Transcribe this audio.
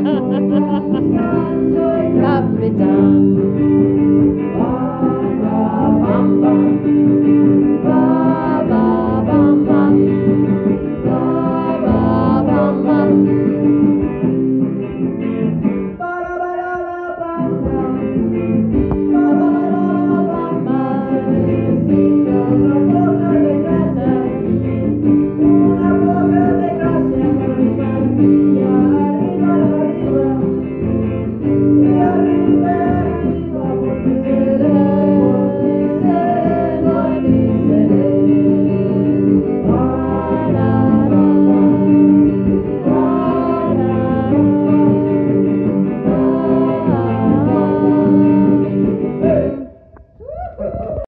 Ha ha ha ha!